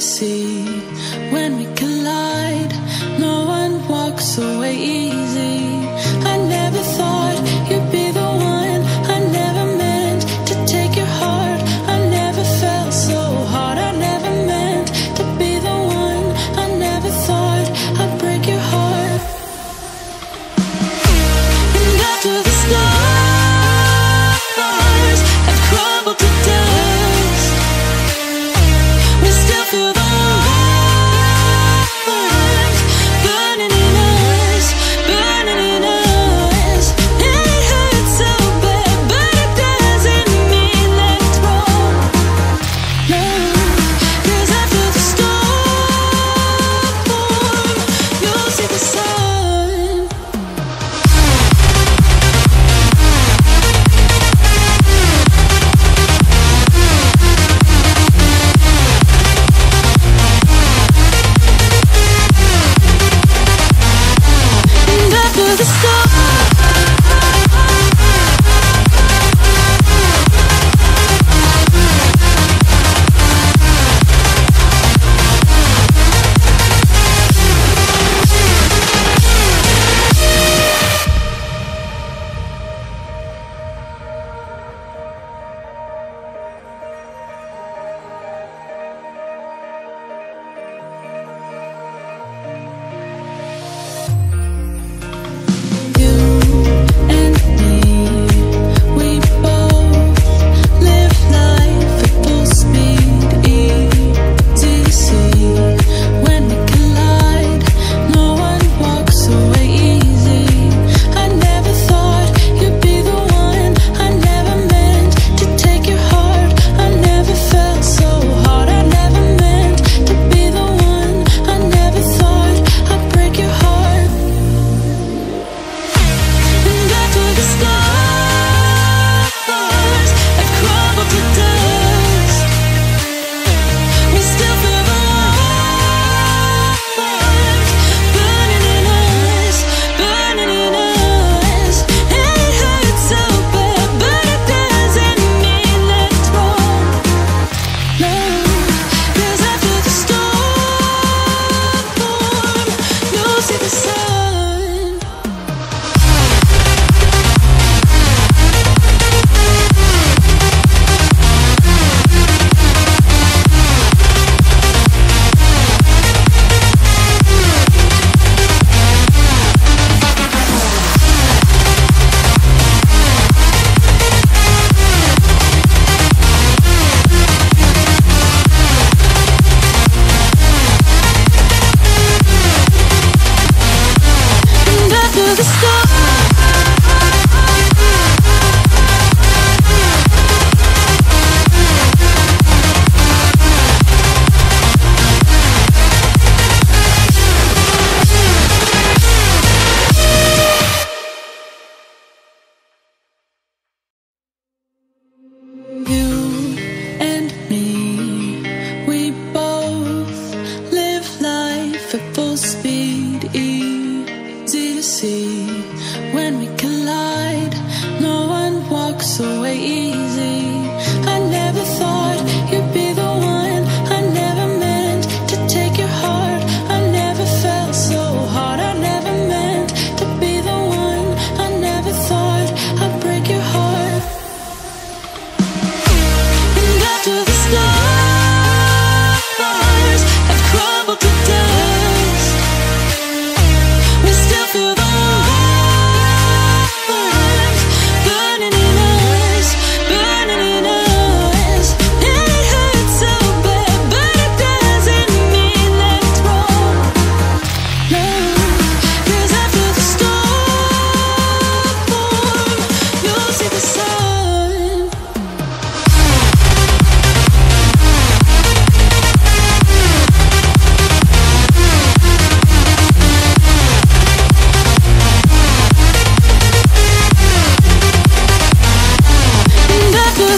see when we collide. No one walks away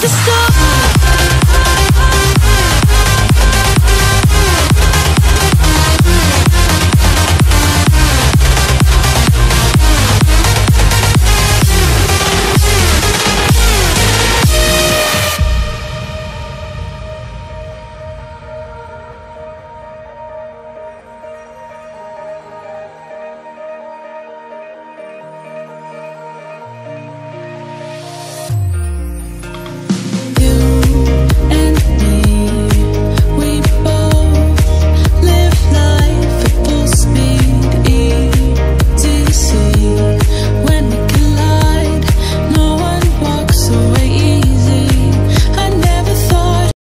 the.